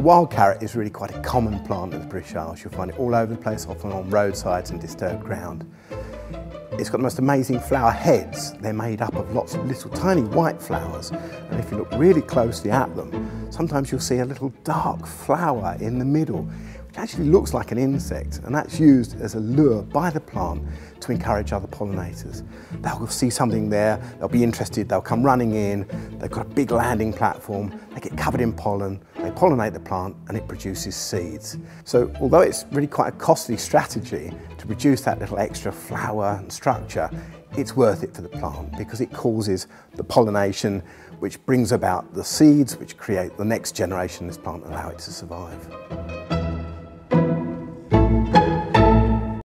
wild carrot is really quite a common plant in the British Isles. You'll find it all over the place, often on roadsides and disturbed ground. It's got the most amazing flower heads. They're made up of lots of little tiny white flowers. And if you look really closely at them, sometimes you'll see a little dark flower in the middle, which actually looks like an insect. And that's used as a lure by the plant to encourage other pollinators. They'll see something there, they'll be interested, they'll come running in, they've got a big landing platform, they get covered in pollen, they pollinate the plant and it produces seeds. So although it's really quite a costly strategy to produce that little extra flower and structure, it's worth it for the plant because it causes the pollination which brings about the seeds which create the next generation of this plant and allow it to survive.